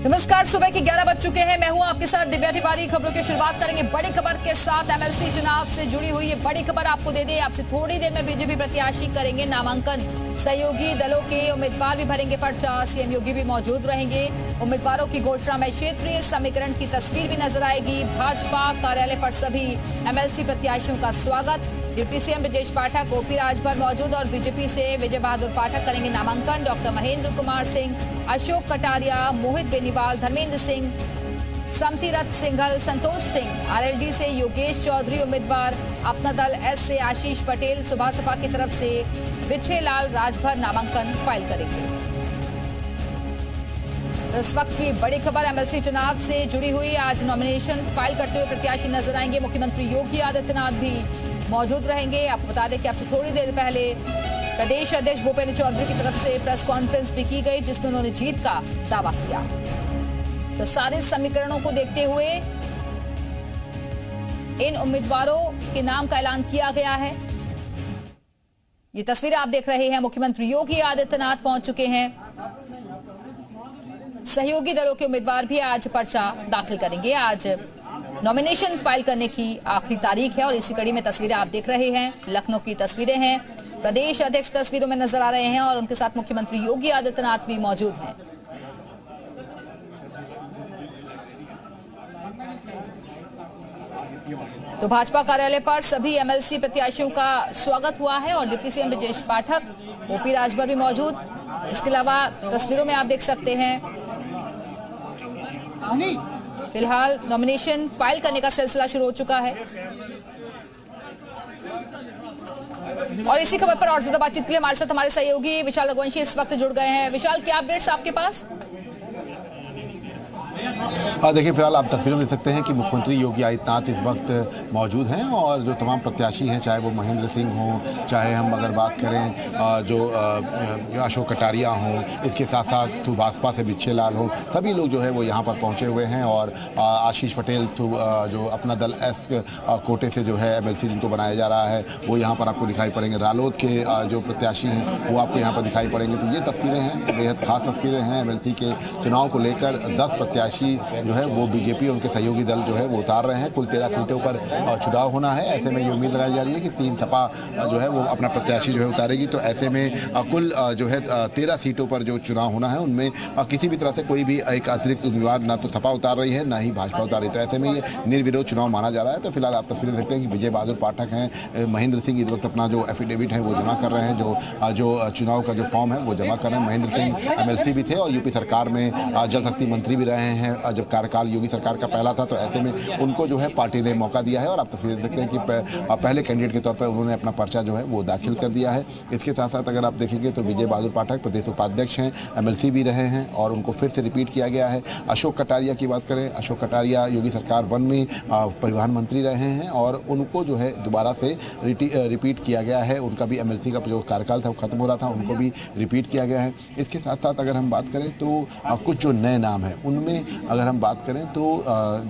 नमस्कार, सुबह के 11 बज चुके हैं। मैं हूँ आपके साथ दिव्या तिवारी। खबरों की शुरुआत करेंगे बड़ी खबर के साथ। एमएलसी चुनाव से जुड़ी हुई ये बड़ी खबर आपको दे दे। आपसे थोड़ी देर में बीजेपी प्रत्याशी करेंगे नामांकन। सहयोगी दलों के उम्मीदवार भी भरेंगे पर्चा। सीएम योगी भी मौजूद रहेंगे। उम्मीदवारों की घोषणा में क्षेत्रीय समीकरण की तस्वीर भी नज़र आएगी। भाजपा कार्यालय पर सभी एमएलसी प्रत्याशियों का स्वागत। Deputy CM Brajesh Pathak OP Rajbhar मौजूद और बीजेपी से विजय बहादुर पाठक करेंगे नामांकन। डॉक्टर महेंद्र कुमार सिंह, अशोक कटारिया, मोहित बेनीवाल धर्मेंद्र सिंह, समतीरथ सिंघल संतोष सिंह, आरएलडी से योगेश चौधरी उम्मीदवार, अपना दल एस से आशीष पटेल सुबह सपा की तरफ़ से बिछे लाल राजभर नामांकन फ़ाइल करेंगे। इस वक्त की बड़ी खबर, एमएलसी चुनाव से जुड़ी हुई आज नॉमिनेशन फ़ाइल करते हुए प्रत्याशी नज़र आएँगे। मुख्यमंत्री योगी आदित्यनाथ भी मौजूद रहेंगे। आपको बता दें कि आपसे थोड़ी देर पहले प्रदेश अध्यक्ष भूपेन्द्र चौधरी की तरफ़ से प्रेस कॉन्फ्रेंस भी की गई, जिसमें उन्होंने जीत का दावा किया। तो सारे समीकरणों को देखते हुए इन उम्मीदवारों के नाम का ऐलान किया गया है। ये तस्वीर आप देख रहे हैं। मुख्यमंत्री योगी आदित्यनाथ पहुँच चुके हैं। सहयोगी दलों के उम्मीदवार भी आज पर्चा दाखिल करेंगे। आज नॉमिनेशन फ़ाइल करने की आखिरी तारीख है और इसी कड़ी में तस्वीरें आप देख रहे हैं। लखनऊ की तस्वीरें हैं। प्रदेश अध्यक्ष तस्वीरों में नज़र आ रहे हैं और उनके साथ मुख्यमंत्री योगी आदित्यनाथ भी मौजूद हैं। तो भाजपा कार्यालय पर सभी एमएलसी प्रत्याशियों का स्वागत हुआ है और deputy CM Brajesh Pathak OP Rajbhar भी मौजूद। इसके अलावा तस्वीरों में आप देख सकते हैं। फ़िलहाल नॉमिनेशन फ़ाइल करने का सिलसिला शुरू हो चुका है। और इसी खबर पर और ज़्यादा बातचीत के लिए हमारे साथ हमारे सहयोगी विशाल रघुवंशी इस वक्त जुड़ गए हैं। विशाल, क्या अपडेट्स आपके पास? हाँ देखिए, फ़िलहाल आप तस्वीरों में देख सकते हैं कि मुख्यमंत्री योगी आदित्यनाथ इस वक्त मौजूद हैं और जो तमाम प्रत्याशी हैं, चाहे वो महेंद्र सिंह हों, चाहे हम अगर बात करें जो अशोक कटारिया हों, इसके साथ साथ सुभाषपा से बिच्छे लाल हों, सभी लोग जो है वो यहाँ पर पहुँचे हुए हैं और आशीष पटेल जो अपना दल एस कोटे से जो है एमएलसी जिनको बनाया जा रहा है, वो यहाँ पर आपको दिखाई पड़ेंगे। रालोद के जो प्रत्याशी हैं, वो आपको यहाँ पर दिखाई पड़ेंगे। तो ये तस्वीरें हैं, बेहद खास तस्वीरें हैं एमएलसी के चुनाव को लेकर। दस प्रत्याशी प्रत्याशी जो है, वो बीजेपी और उनके सहयोगी दल जो है, वो उतार रहे हैं। कुल तेरह सीटों पर चुनाव होना है। ऐसे में ये उम्मीद लगाई जा रही है कि तीन सपा जो है, वो अपना प्रत्याशी जो है उतारेगी। तो ऐसे में कुल जो है तेरह सीटों पर जो चुनाव होना है, उनमें किसी भी तरह से कोई भी एक अतिरिक्त उम्मीदवार ना तो सपा उतार रही है, ना ही भाजपा उतार रही तो ऐसे में ये निर्विरोध चुनाव माना जा रहा है। तो फ़िलहाल आप तस्वीरें देखते हैं कि विजय बहादुर पाठक हैं महेंद्र सिंह इस वक्त अपना जो एफिडेविट है, वो जमा कर रहे हैं। जो जो चुनाव का जो फॉर्म है, वो जमा कर रहे हैं। महेंद्र सिंह एमएलसी भी थे और यूपी सरकार में जल शक्ति मंत्री भी रहे हैं। जब कार्यकाल योगी सरकार का पहला था तो ऐसे में उनको जो है पार्टी ने मौका दिया है और आप तस्वीरें देखते हैं कि पहले कैंडिडेट के तौर पर उन्होंने अपना पर्चा जो है वो दाखिल कर दिया है। इसके साथ साथ अगर आप देखेंगे तो विजय बहादुर पाठक प्रदेश उपाध्यक्ष हैं, एमएलसी भी रहे हैं और उनको फिर से रिपीट किया गया है। अशोक कटारिया की बात करें, अशोक कटारिया योगी सरकार वन में परिवहन मंत्री रहे हैं और उनको जो है दोबारा से रिपीट किया गया है। उनका भी एमएलसी का जो कार्यकाल था वो खत्म हो रहा था, उनको भी रिपीट किया गया है। इसके साथ साथ अगर हम बात करें तो कुछ जो नए नाम हैं, उनमें अगर हम बात करें तो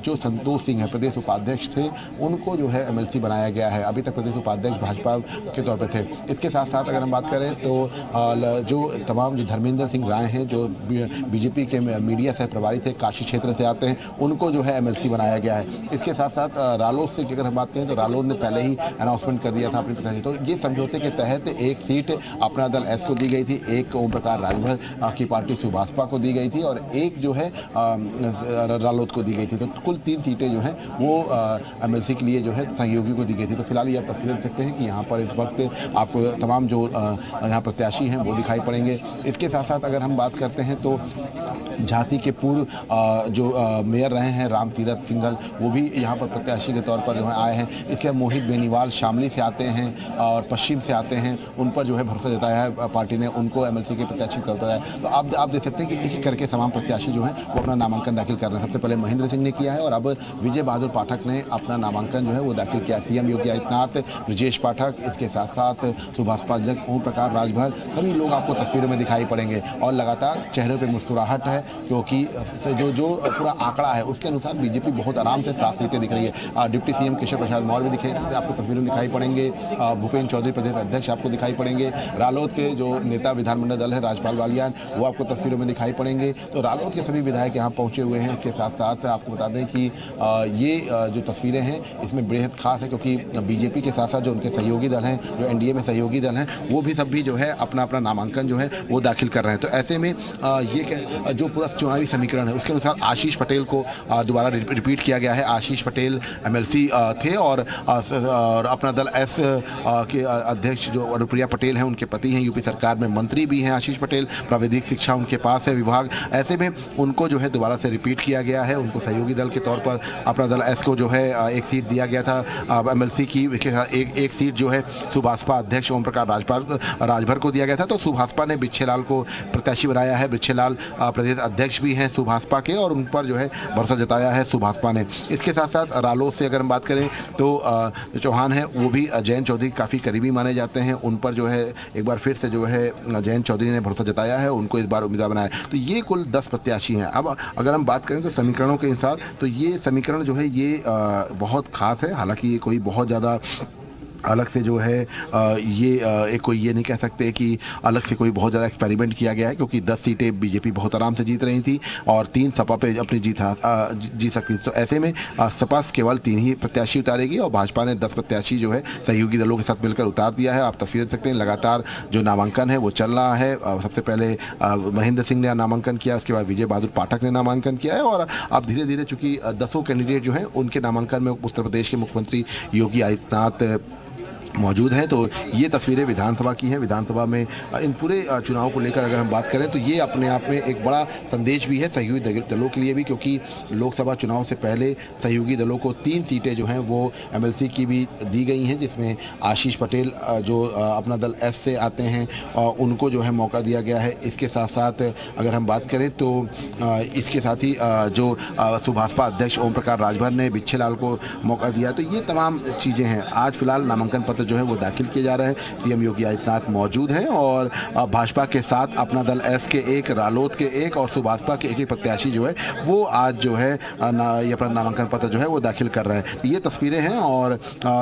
जो संतोष सिंह है, प्रदेश उपाध्यक्ष थे, उनको जो है एमएलसी बनाया गया है। अभी तक प्रदेश उपाध्यक्ष भाजपा के तौर पर थे। इसके साथ साथ अगर हम बात करें तो जो तमाम जो धर्मेंद्र सिंह राय हैं, जो बीजेपी के मीडिया से प्रभारी थे, काशी क्षेत्र से आते हैं, उनको जो है एमएलसी बनाया गया है। इसके साथ साथ रालोद से अगर हम बात करें तो रालोद ने पहले ही अनाउंसमेंट कर दिया था अपनी प्रत्याशी तो ये समझौते के तहत एक सीट अपना दल एस को दी गई थी, एक ओम प्रकाश राजभर की पार्टी सुभाषपा को दी गई थी और एक जो है रालोद को दी गई थी। तो कुल तीन सीटें जो हैं, वो एमएलसी के लिए जो है सहयोगी को दी गई थी। तो फ़िलहाल ये आप तस्वीरें देख सकते हैं कि यहाँ पर इस वक्त आपको तमाम जो यहाँ प्रत्याशी हैं, वो दिखाई पड़ेंगे। इसके साथ साथ अगर हम बात करते हैं तो झांसी के पूर्व जो मेयर रहे हैं, राम तीरथ सिंघल, वो भी यहाँ पर प्रत्याशी के तौर पर जो है आए हैं। इसके बाद मोहित बेनीवाल शामली से आते हैं और पश्चिम से आते हैं। उन पर जो है भरोसा जताया है, पार्टी ने उनको एमएलसी के प्रत्याशी के तौर पर आया तो आप आप देख सकते हैं कि एक करके तमाम प्रत्याशी जो हैं, वो अपना नामांकन दाखिल कर रहे हैं। सबसे पहले महेंद्र सिंह ने किया है और अब विजय बहादुर पाठक ने अपना नामांकन जो है वो दाखिल किया सीएम योगी आदित्यनाथ, ब्रजेश पाठक, इसके साथ साथ सुभाष अध्यक्ष ओम प्रकाश राजभर, सभी लोग आपको तस्वीरों में दिखाई पड़ेंगे। और लगातार चेहरे पर मुस्कुराहट है क्योंकि जो जो पूरा आंकड़ा है, उसके अनुसार बीजेपी बहुत आराम से साफ़ सीटें दिख रही है। डिप्टी सीएम केशव प्रसाद मौर्य भी दिखे आपको तस्वीरें दिखाई पड़ेंगे। भूपेन्द्र चौधरी प्रदेश अध्यक्ष आपको दिखाई पड़ेंगे। रालोद के जो नेता विधानमंडल दल है, राजपाल वालियान, वो आपको तस्वीरों में दिखाई पड़ेंगे। तो रालोद के सभी विधायक यहाँ पहुँचे हुए हैं, इसके साथ साथ आपको बता दें कि ये जो तस्वीरें हैं, इसमें बेहद खास है क्योंकि बीजेपी के साथ साथ जो उनके सहयोगी दल हैं, जो एनडीए में सहयोगी दल हैं, वो भी सब भी जो है अपना अपना नामांकन जो है वो दाखिल कर रहे हैं। तो ऐसे में ये जो पूरा चुनावी समीकरण है, उसके अनुसार आशीष पटेल को दोबारा रिपीट किया गया है। आशीष पटेल एमएलसी थे और अपना दल एस के अध्यक्ष जो अनुप्रिया पटेल हैं, उनके पति हैं, यूपी सरकार में मंत्री भी हैं आशीष पटेल, प्राविधिक शिक्षा उनके पास है, विभाग। ऐसे में उनको जो है दोबारा से रिपीट किया गया है। उनको सहयोगी दल के तौर पर अपना दल एस को जो है एक सीट दिया गया था। एम एल की एक एक सीट जो है सुभाषपा अध्यक्ष ओम प्रकाश राजपाल राजभर को दिया गया था। तो सुभाषपा ने बिच्छेलाल को प्रत्याशी बनाया है। बिच्छेलाल प्रदेश अध्यक्ष भी हैं सुभाषपा के और उन पर जो है भरोसा जताया है सुभाषपा ने। इसके साथ साथ रालोद से अगर हम बात करें तो चौहान हैं, वो भी जयंत चौधरी काफ़ी करीबी माने जाते हैं। उन पर जो है, एक बार फिर से जो है जयंत चौधरी ने भरोसा जताया है। उनको इस बार उम्मीदवार बनाया। तो ये कुल दस प्रत्याशी हैं। अब अगर हम बात करें तो समीकरणों के अनुसार तो ये समीकरण जो है, ये बहुत खास है। हालाँकि ये कोई बहुत ज़्यादा अलग से जो है ये एक कोई ये नहीं कह सकते कि अलग से कोई बहुत ज़्यादा एक्सपेरिमेंट किया गया है, क्योंकि दस सीटें बीजेपी बहुत आराम से जीत रही थी और तीन सपा पे अपनी जीत जीत सकती थी। तो ऐसे में सपा केवल तीन ही प्रत्याशी उतारेगी और भाजपा ने दस प्रत्याशी जो है सहयोगी दलों के साथ मिलकर उतार दिया है। आप तस्वीर देख सकते हैं, लगातार जो नामांकन है वो चल रहा है। सबसे पहले महेंद्र सिंह ने नामांकन किया, उसके बाद विजय बहादुर पाठक ने नामांकन किया है और अब धीरे धीरे चूँकि दसों कैंडिडेट जो हैं, उनके नामांकन में उत्तर प्रदेश के मुख्यमंत्री योगी आदित्यनाथ मौजूद हैं तो ये तस्वीरें विधानसभा की हैं। विधानसभा में इन पूरे चुनाव को लेकर अगर हम बात करें तो ये अपने आप में एक बड़ा संदेश भी है सहयोगी दलों के लिए भी, क्योंकि लोकसभा चुनाव से पहले सहयोगी दलों को तीन सीटें जो हैं, वो एमएलसी की भी दी गई हैं, जिसमें आशीष पटेल जो अपना दल एस से आते हैं उनको जो है मौका दिया गया है। इसके साथ साथ अगर हम बात करें तो इसके साथ ही जो सुभाषपा अध्यक्ष ओम प्रकाश राजभर ने बिच्छे लाल को मौका दिया तो ये तमाम चीज़ें हैं। आज फ़िलहाल नामांकन पत्र जो है वो दाखिल किए जा रहे हैं। सीएम योगी आदित्यनाथ मौजूद हैं और भाजपा के साथ अपना दल एस के एक रालोद के एक और सुभाषपा के एक एक प्रत्याशी जो है, वो आज जो है ये अपना नामांकन पत्र जो है वो दाखिल कर रहे हैं। ये तस्वीरें हैं और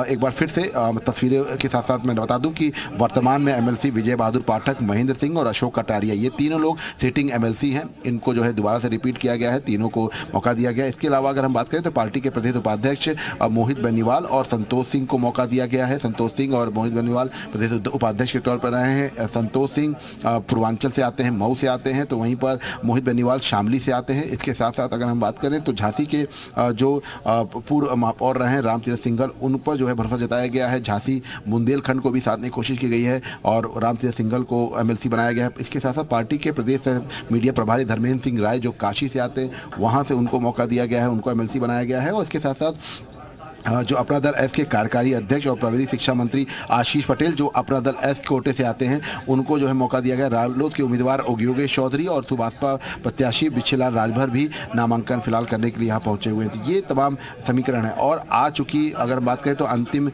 एक बार फिर से तस्वीरें के साथ साथ मैं बता दूँ कि वर्तमान में एमएलसी विजय बहादुर पाठक, महेंद्र सिंह और अशोक कटारिया, ये तीनों लोग सिटिंग एमएलसी हैं। इनको जो है दोबारा से रिपीट किया गया है, तीनों को मौका दिया गया इसके अलावा अगर हम बात करें तो पार्टी के प्रदेश उपाध्यक्ष मोहित बेनीवाल और संतोष सिंह को मौका दिया गया है। संतोष सिंह और मोहित बेनीवाल प्रदेश उपाध्यक्ष के तौर पर रहे हैं। संतोष सिंह पूर्वांचल से आते हैं, मऊ से आते हैं तो वहीं पर मोहित बेनीवाल शामली से आते हैं। इसके साथ साथ अगर हम बात करें तो झांसी के जो पूर्व महापौर रहे हैं रामतीर्थ सिंगल उन पर जो है भरोसा जताया गया है। झांसी बुंदेलखंड को भी साधने की कोशिश की गई है और रामतीर्थ सिंगल को एमएलसी बनाया गया है। इसके साथ साथ पार्टी के प्रदेश मीडिया प्रभारी धर्मेंद्र सिंह राय जो काशी से आते हैं, वहाँ से उनको मौका दिया गया है, उनको एमएलसी बनाया गया है और इसके साथ साथ जो अपना दल एस के कार्यकारी अध्यक्ष और प्राविधिक शिक्षा मंत्री आशीष पटेल, जो अपना दल एस कोटे से आते हैं, उनको जो है मौका दिया गया। रालोद के उम्मीदवार योगेश चौधरी और सुभाषपा प्रत्याशी बिछेलाल राजभर भी नामांकन फ़िलहाल करने के लिए यहाँ पहुँचे हुए हैं। तो ये तमाम समीकरण है। और आ चुकी, अगर बात करें तो अंतिम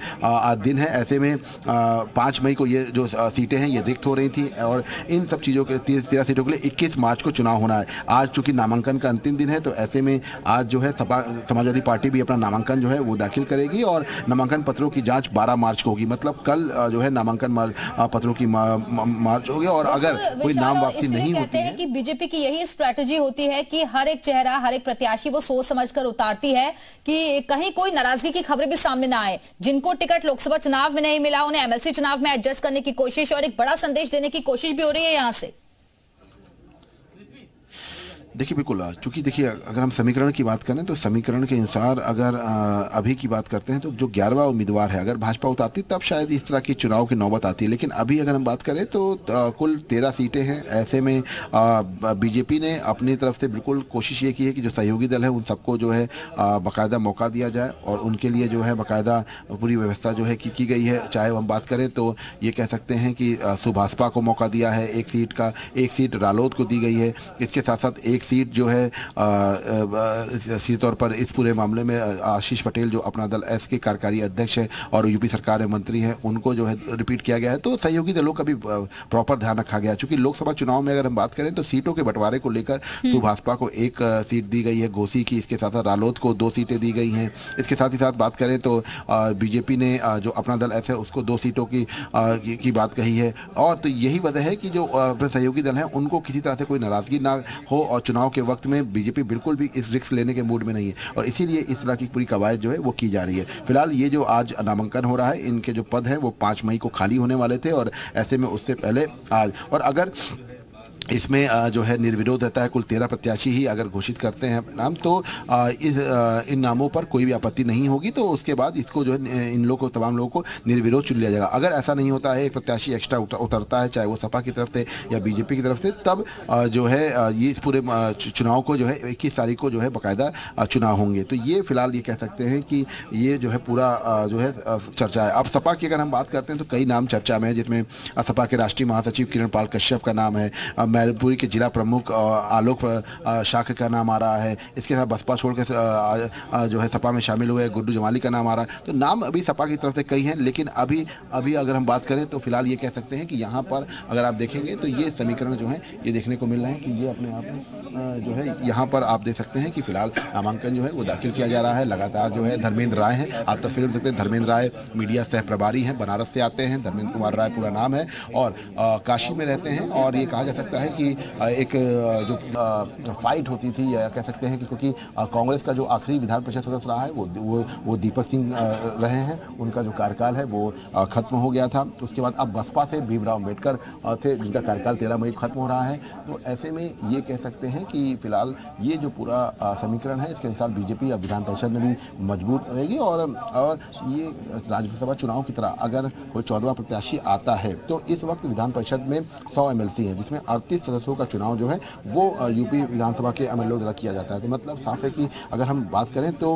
दिन है ऐसे में पाँच मई को ये जो सीटें हैं, ये रिक्त हो रही थी। और इन सब चीज़ों के तेरह सीटों के लिए इक्कीस मार्च को चुनाव होना है। आज चूँकि नामांकन का अंतिम दिन है तो ऐसे में आज जो है समाजवादी पार्टी भी अपना नामांकन जो है वो दाखिल करेगी और नामांकन पत्रों की जाँच 12 मार्च को होगी। मतलब कल जो है नामांकन पत्रों की मार्च होगी और अगर कोई नाम वापसी नहीं होती है कि बीजेपी की यही स्ट्रेटेजी होती है कि हर एक चेहरा हर एक प्रत्याशी वो सोच समझकर उतारती है कि कहीं कोई नाराज़गी की खबरें भी सामने ना आए। जिनको टिकट लोकसभा चुनाव में नहीं मिला उन्हें एमएलसी चुनाव में एडजस्ट करने की कोशिश और एक बड़ा संदेश देने की कोशिश भी हो रही है यहाँ से। देखिए बिल्कुल चूँकि देखिए अगर हम समीकरण की बात करें तो समीकरण के अनुसार अगर अभी की बात करते हैं तो जो ग्यारहवा उम्मीदवार है अगर भाजपा उतारती तब शायद इस तरह की चुनाव की नौबत आती है। लेकिन अभी अगर हम बात करें तो कुल तेरह सीटें हैं। ऐसे में बीजेपी ने अपनी तरफ़ से बिल्कुल कोशिश ये की है कि जो सहयोगी दल है उन सबको जो है बाकायदा मौका दिया जाए और उनके लिए जो है बाकायदा पूरी व्यवस्था जो है की, की गई है। चाहे हम बात करें तो ये कह सकते हैं कि सुभाषपा को मौका दिया है एक सीट का। एक सीट रालोद को दी गई है। इसके साथ साथ एक सीट जो है सीधे तौर पर इस पूरे मामले में आशीष पटेल जो अपना दल एस के कार्यकारी अध्यक्ष है और यूपी सरकार में मंत्री हैं उनको जो है रिपीट किया गया है। तो सहयोगी दलों का भी प्रॉपर ध्यान रखा गया चूँकि लोकसभा चुनाव में अगर हम बात करें तो सीटों के बंटवारे को लेकर हम्म। सुभाषपा को एक सीट दी गई है घोसी की इसके साथ साथ रालोद को दो सीटें दी गई हैं। इसके साथ ही साथ बात करें तो बीजेपी ने जो अपना दल ऐसे उसको दो सीटों की की बात कही है। और तो यही वजह है कि जो अपने सहयोगी दल हैं उनको किसी तरह से कोई नाराज़गी ना हो और चुनाव के वक्त में बीजेपी बिल्कुल भी इस रिक्स लेने के मूड में नहीं है और इसीलिए इस तरह की पूरी कवायद जो है वो की जा रही है। फ़िलहाल ये जो आज नामांकन हो रहा है, इनके जो पद हैं वो पाँच मई को खाली होने वाले थे और ऐसे में उससे पहले आज। और अगर इसमें जो है निर्विरोध रहता है, कुल तेरह प्रत्याशी ही अगर घोषित करते हैं नाम तो इस इन नामों पर कोई भी आपत्ति नहीं होगी तो उसके बाद इसको जो है इन लोगों को, तमाम लोगों को निर्विरोध चुन लिया जाएगा। अगर ऐसा नहीं होता है, एक प्रत्याशी एक्स्ट्रा उतरता है, चाहे वो सपा की तरफ़ से या बीजेपी की तरफ़ से, तब जो है ये इस पूरे चुनाव को जो है, इक्कीस तारीख को जो है बाकायदा चुनाव होंगे। तो ये फ़िलहाल ये कह सकते हैं कि ये जो है पूरा जो है चर्चा है। अब सपा की अगर हम बात करते हैं तो कई नाम चर्चा में है, जिसमें सपा के राष्ट्रीय महासचिव किरण पाल कश्यप का नाम है मैनपुरी के जिला प्रमुख आलोक शाख का नाम आ रहा है। इसके साथ बसपा छोड़ के जो है सपा में शामिल हुए गुड्डू जमाली का नाम आ रहा है। तो नाम अभी सपा की तरफ़ से कई हैं, लेकिन अभी अभी अगर हम बात करें तो फ़िलहाल ये कह सकते हैं कि यहाँ पर अगर आप देखेंगे तो ये समीकरण जो है, ये देखने को मिल रहे हैं कि ये अपने आप में जो है यहाँ पर आप देख सकते हैं कि फ़िलहाल नामांकन जो है वो दाखिल किया जा रहा है। लगातार जो है धर्मेंद्र राय हैं। आप तस्वीर देख सकते हैं, धर्मेंद्र राय मीडिया सह प्रभारी हैं, बनारस से आते हैं। धर्मेंद्र कुमार राय पूरा नाम है। और काशी में रहते हैं और ये कहा जा सकता है कि एक जो फाइट होती थी या कह सकते हैं कि क्योंकि कांग्रेस का जो आखिरी विधान परिषद सदस्य रहा है, वो वो वो दीपक सिंह रहे हैं। उनका जो कार्यकाल है, वो खत्म हो गया था। उसके बाद अब बसपा से भीमराव अंबेडकर थे, जिनका कार्यकाल तेरह मई खत्म हो रहा है। तो ऐसे में ये कह सकते हैं कि फ़िलहाल ये जो पूरा समीकरण है, इसके अनुसार बीजेपी अब विधान परिषद में भी मज़बूत रहेगी और और ये राज्यसभा चुनाव की तरह अगर कोई चौदहवा प्रत्याशी आता है तो इस वक्त विधान परिषद में सौ एम है, जिसमें अड़तीस सदस्यों का चुनाव जो है, वो यूपी विधानसभा के एम द्वारा किया जाता है। तो मतलब साफ़ है कि अगर हम बात करें तो